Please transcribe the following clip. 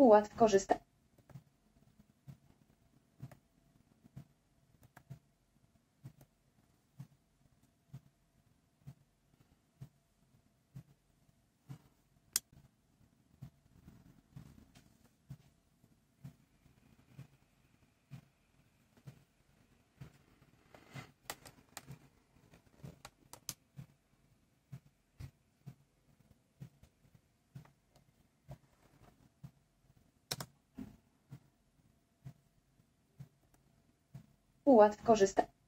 Ułatw korzystanie. Ułatw korzystanie.